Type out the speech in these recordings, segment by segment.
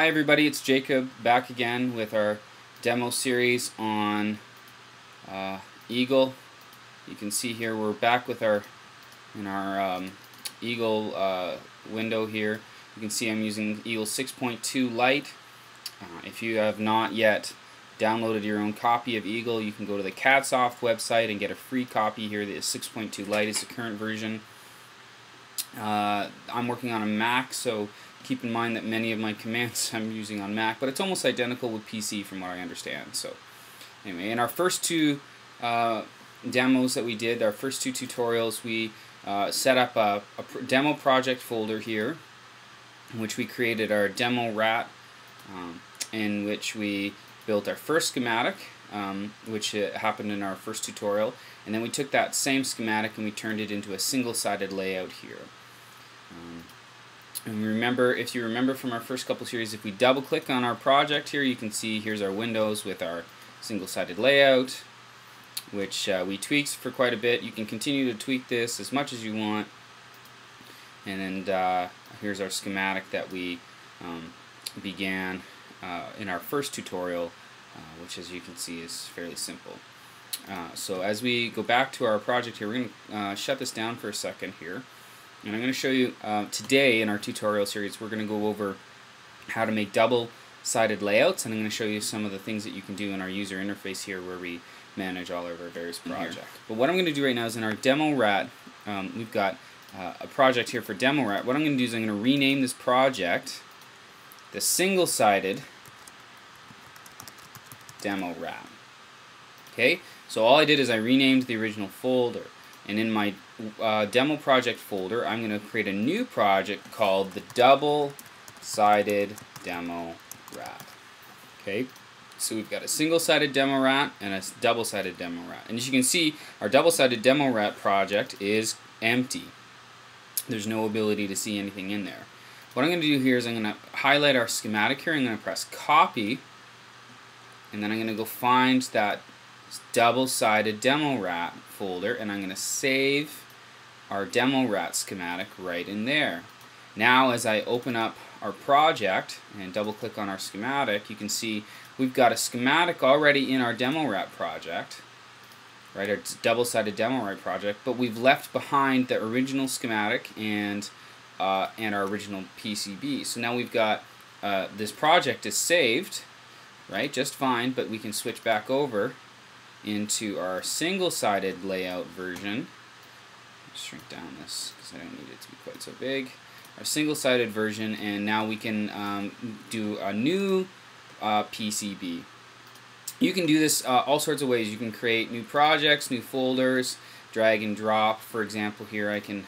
Hi everybody, it's Jacob back again with our demo series on uh, Eagle. You can see here we're back with our in our um, Eagle uh, window here. You can see I'm using Eagle 6.2 Lite. Uh, if you have not yet downloaded your own copy of Eagle, you can go to the CADsoft website and get a free copy here. The 6.2 Lite is the current version. Uh, I'm working on a Mac, so keep in mind that many of my commands I'm using on Mac, but it's almost identical with PC from what I understand. So anyway, in our first two uh, demos that we did, our first two tutorials, we uh, set up a, a demo project folder here, in which we created our demo rat, um, in which we built our first schematic, um, which uh, happened in our first tutorial, and then we took that same schematic and we turned it into a single-sided layout here. And remember, if you remember from our first couple series, if we double click on our project here, you can see here's our windows with our single-sided layout, which uh, we tweaked for quite a bit. You can continue to tweak this as much as you want. And then uh, here's our schematic that we um, began uh, in our first tutorial, uh, which as you can see is fairly simple. Uh, so as we go back to our project here, we're going to uh, shut this down for a second here. And I'm going to show you uh, today in our tutorial series, we're going to go over how to make double-sided layouts, and I'm going to show you some of the things that you can do in our user interface here where we manage all of our various projects. But what I'm going to do right now is in our demo rat, um, we've got uh, a project here for demo rat. What I'm going to do is I'm going to rename this project the single-sided demo rat. Okay, so all I did is I renamed the original folder. And in my uh, demo project folder, I'm going to create a new project called the double-sided demo rat. Okay, so we've got a single-sided demo rat and a double-sided demo rat. And as you can see, our double-sided demo rat project is empty. There's no ability to see anything in there. What I'm going to do here is I'm going to highlight our schematic here. I'm going to press copy. And then I'm going to go find that double-sided demo rat folder and I'm going to save our demo rat schematic right in there. Now as I open up our project and double click on our schematic you can see we've got a schematic already in our demo rat project right our double-sided demo rat project but we've left behind the original schematic and uh, and our original PCB so now we've got uh, this project is saved right just fine but we can switch back over into our single-sided layout version. Shrink down this because I don't need it to be quite so big. Our single-sided version, and now we can um, do a new uh, PCB. You can do this uh, all sorts of ways. You can create new projects, new folders, drag and drop. For example, here I can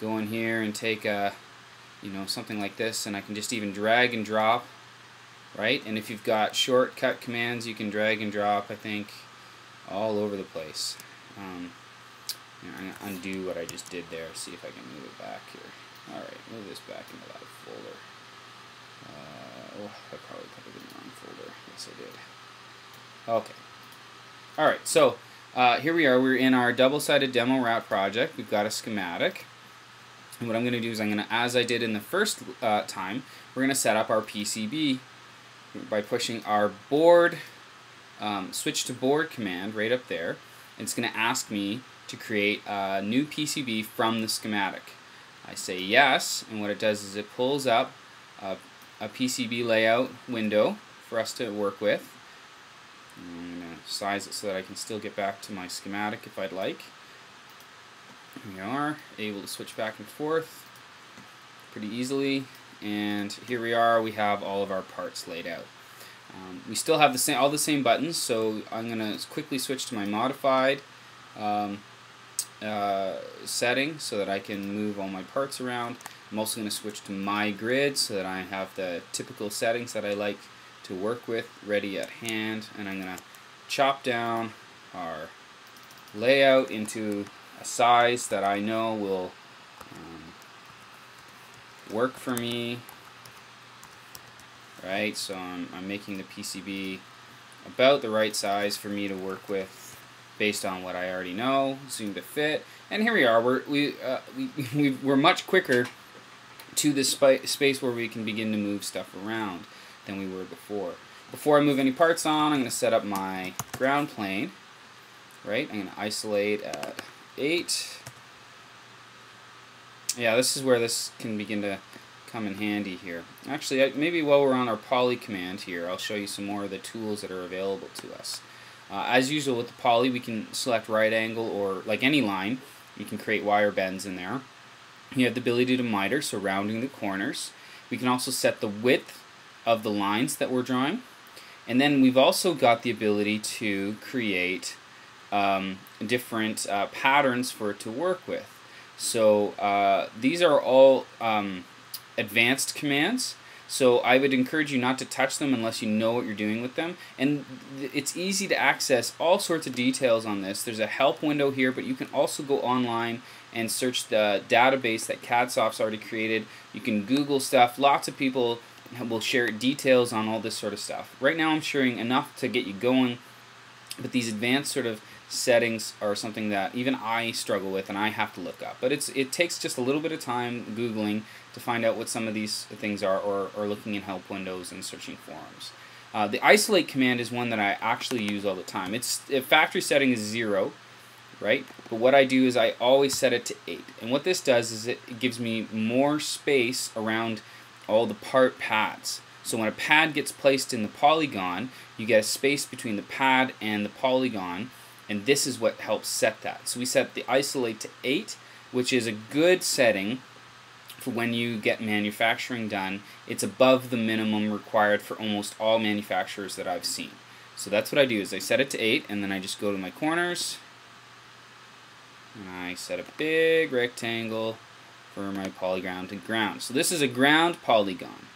go in here and take a, you know, something like this, and I can just even drag and drop, right? And if you've got shortcut commands, you can drag and drop, I think, all over the place. Um, I'm to undo what I just did there, see if I can move it back here. Alright, move this back into that folder. Uh, oh, I probably put it in the wrong folder. Yes, I did. Okay. Alright, so uh, here we are. We're in our double-sided demo rat project. We've got a schematic. And what I'm going to do is I'm going to, as I did in the first uh, time, we're going to set up our PCB by pushing our board um, switch to board command right up there. It's going to ask me to create a new PCB from the schematic. I say yes, and what it does is it pulls up a, a PCB layout window for us to work with. I'm going to size it so that I can still get back to my schematic if I'd like. We are, able to switch back and forth pretty easily. And here we are, we have all of our parts laid out. Um, we still have the same, all the same buttons, so I'm going to quickly switch to my modified um, uh, setting so that I can move all my parts around. I'm also going to switch to my grid so that I have the typical settings that I like to work with ready at hand, and I'm going to chop down our layout into a size that I know will um, work for me right? So I'm, I'm making the PCB about the right size for me to work with based on what I already know, seem to fit. And here we are, we're, we, uh, we, we are much quicker to this space where we can begin to move stuff around. than we were before. Before I move any parts on, I'm going to set up my ground plane. Right, I'm going to isolate at 8. Yeah, this is where this can begin to come in handy here. Actually, maybe while we're on our poly command here, I'll show you some more of the tools that are available to us. Uh, as usual with the poly, we can select right angle or like any line, you can create wire bends in there. You have the ability to miter, so rounding the corners. We can also set the width of the lines that we're drawing. And then we've also got the ability to create um, different uh, patterns for it to work with. So uh, these are all um, advanced commands. So I would encourage you not to touch them unless you know what you're doing with them. And it's easy to access all sorts of details on this. There's a help window here, but you can also go online and search the database that CADSoft's already created. You can Google stuff. Lots of people will share details on all this sort of stuff. Right now I'm sharing enough to get you going, but these advanced sort of settings are something that even I struggle with and I have to look up. But it's it takes just a little bit of time Googling to find out what some of these things are or, or looking in help windows and searching forums. Uh, the isolate command is one that I actually use all the time. Its factory setting is zero, right? But what I do is I always set it to eight. And what this does is it gives me more space around all the part pads. So when a pad gets placed in the polygon, you get a space between the pad and the polygon and this is what helps set that. So we set the isolate to 8, which is a good setting for when you get manufacturing done. It's above the minimum required for almost all manufacturers that I've seen. So that's what I do is I set it to 8 and then I just go to my corners and I set a big rectangle for my polygon to ground. So this is a ground polygon.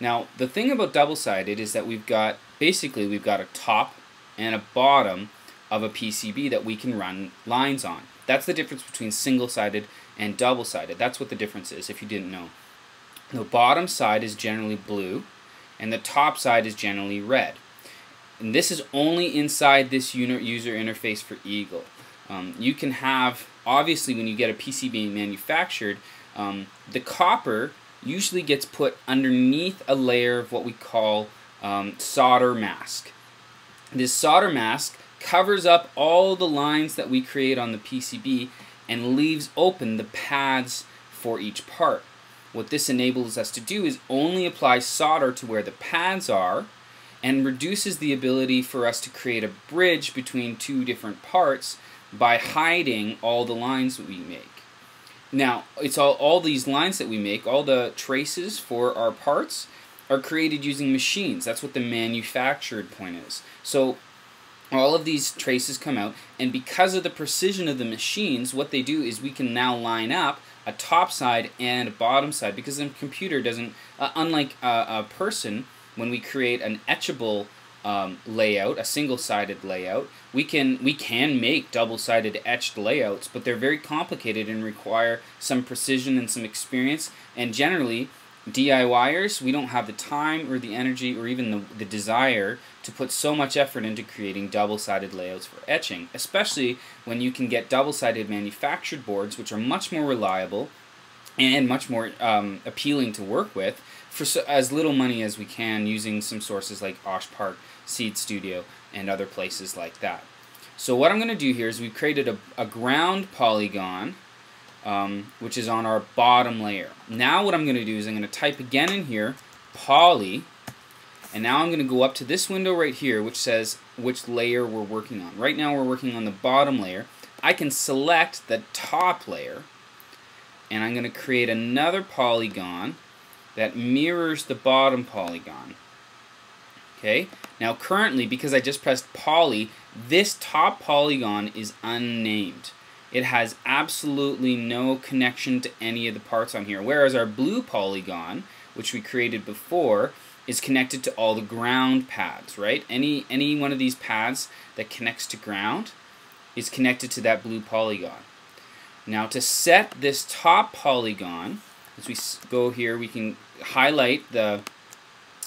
Now the thing about double-sided is that we've got basically we've got a top and a bottom of a PCB that we can run lines on. That's the difference between single-sided and double-sided. That's what the difference is, if you didn't know. The bottom side is generally blue, and the top side is generally red. And this is only inside this user interface for Eagle. Um, you can have, obviously when you get a PCB manufactured, um, the copper usually gets put underneath a layer of what we call um, solder mask. This solder mask covers up all the lines that we create on the PCB and leaves open the pads for each part. What this enables us to do is only apply solder to where the pads are and reduces the ability for us to create a bridge between two different parts by hiding all the lines that we make. Now, it's all, all these lines that we make, all the traces for our parts, are created using machines. That's what the manufactured point is. So all of these traces come out and because of the precision of the machines what they do is we can now line up a top side and a bottom side because the computer doesn't uh, unlike a, person when we create an etchable um, layout a single-sided layout we can we can make double-sided etched layouts but they're very complicated and require some precision and some experience and generally DIYers, we don't have the time or the energy or even the, the desire to put so much effort into creating double-sided layouts for etching, especially when you can get double-sided manufactured boards which are much more reliable and much more um, appealing to work with for so, as little money as we can using some sources like Osh Park, Seeed Studio, and other places like that. So what I'm going to do here is we've created a, a ground polygon um, which is on our bottom layer. Now what I'm going to do is I'm going to type again in here, poly, and now I'm going to go up to this window right here, which says which layer we're working on. Right now we're working on the bottom layer. I can select the top layer, and I'm going to create another polygon that mirrors the bottom polygon. Okay, now currently, because I just pressed poly, this top polygon is unnamed. It has absolutely no connection to any of the parts on here. Whereas our blue polygon, which we created before, is connected to all the ground pads, right? Any, any one of these pads that connects to ground is connected to that blue polygon. Now to set this top polygon, as we go here, we can highlight the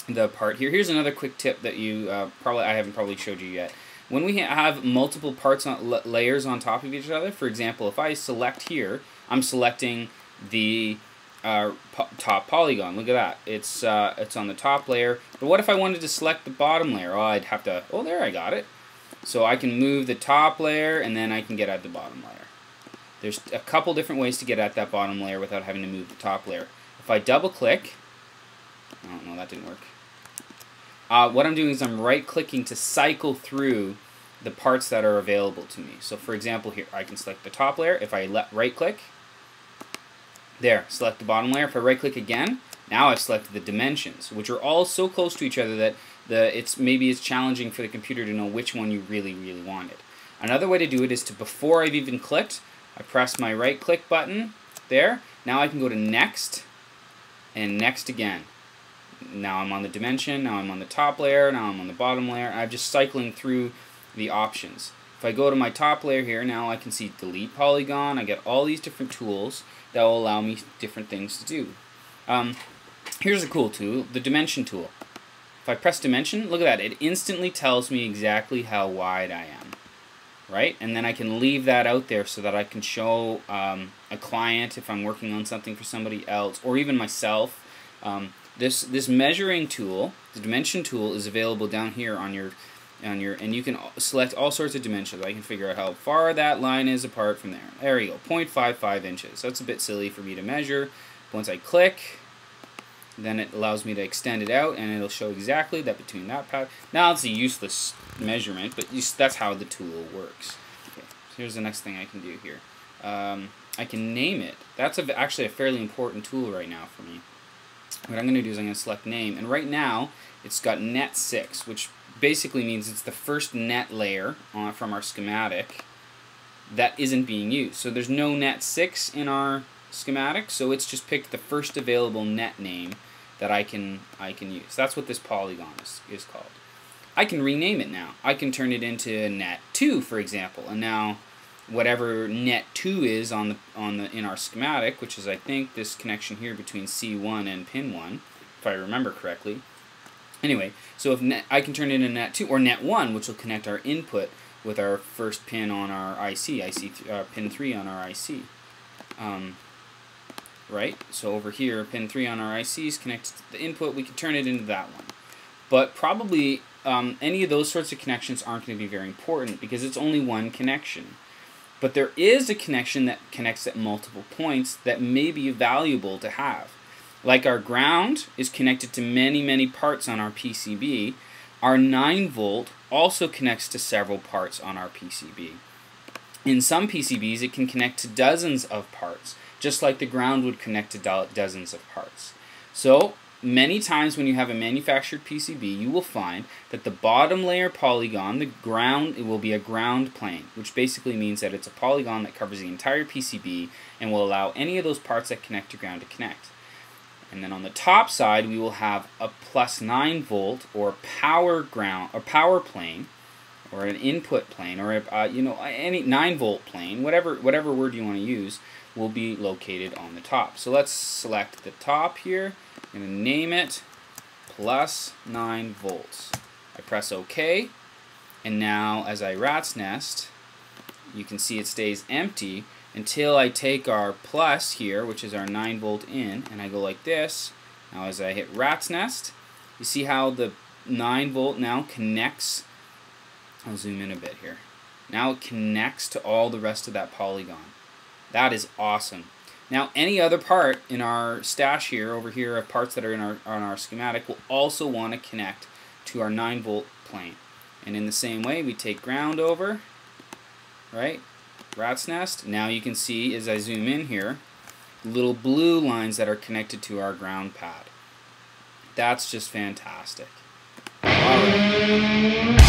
the part here. Here's another quick tip that you uh, probably I haven't probably showed you yet. When we have multiple parts on layers on top of each other, for example, if I select here, I'm selecting the uh, po top polygon. Look at that. It's uh, it's on the top layer. But what if I wanted to select the bottom layer? Oh, I'd have to. Oh, there I got it. So I can move the top layer, and then I can get at the bottom layer. There's a couple different ways to get at that bottom layer without having to move the top layer. If I double click, oh no, that didn't work. Uh, what I'm doing is I'm right clicking to cycle through the parts that are available to me. So for example here, I can select the top layer. If I right click, there, select the bottom layer. If I right click again, now I've selected the dimensions, which are all so close to each other that the it's maybe it's challenging for the computer to know which one you really, really wanted. Another way to do it is to, before I've even clicked, I press my right click button there. Now I can go to next and next again. Now I'm on the dimension, now I'm on the top layer, now I'm on the bottom layer. I'm just cycling through the options. If I go to my top layer here, now I can see delete polygon. I get all these different tools that will allow me different things to do. Um, here's a cool tool, the dimension tool. If I press dimension, look at that. It instantly tells me exactly how wide I am. Right? And then I can leave that out there so that I can show um, a client if I'm working on something for somebody else or even myself. Um, this, this measuring tool, the dimension tool, is available down here on your on your and you can select all sorts of dimensions. I can figure out how far that line is apart from there. There you go, 0.55 inches. That's a bit silly for me to measure. Once I click, then it allows me to extend it out and it'll show exactly that between that path. Now it's a useless measurement, but that's how the tool works. Okay, so here's the next thing I can do here. Um, I can name it. That's a, actually a fairly important tool right now for me. What I'm going to do is I'm going to select name, and right now it's got net 6, which basically means it's the first net layer on, from our schematic that isn't being used. So there's no net 6 in our schematic, so it's just picked the first available net name that I can I can use. That's what this polygon is, is called. I can rename it now. I can turn it into net 2, for example, and now whatever net 2 is on the on the in our schematic, which is I think this connection here between C1 and pin 1, if I remember correctly. Anyway, so if net, I can turn it into net 2 or net 1, which will connect our input with our first pin on our IC, IC uh, pin 3 on our IC. Um, right? So over here, pin 3 on our IC is connected to the input. We can turn it into that one. But probably um, any of those sorts of connections aren't going to be very important because it's only one connection. But there is a connection that connects at multiple points that may be valuable to have. Like our ground is connected to many, many parts on our PCB, our 9 volt also connects to several parts on our PCB. In some PCBs, it can connect to dozens of parts just like the ground would connect to do dozens of parts. So many times when you have a manufactured PCB, you will find that the bottom layer polygon, the ground, it will be a ground plane, which basically means that it's a polygon that covers the entire PCB and will allow any of those parts that connect to ground to connect. And then on the top side, we will have a plus 9 volt or power ground or power plane or an input plane or uh, you know any 9 volt plane, whatever whatever word you want to use will be located on the top. So let's select the top here. I'm going to name it plus 9 volts. I press OK, and now as I rat's nest, you can see it stays empty until I take our plus here, which is our 9 volt in, and I go like this. Now as I hit rat's nest, you see how the 9 volt now connects. I'll zoom in a bit here. Now it connects to all the rest of that polygon. That is awesome. Now, any other part in our stash here, over here, of parts that are in our, on our schematic, will also want to connect to our 9 volt plane. And in the same way, we take ground over, right? Rat's nest. Now you can see, as I zoom in here, little blue lines that are connected to our ground pad. That's just fantastic. All right.